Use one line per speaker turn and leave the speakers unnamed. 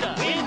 Fight!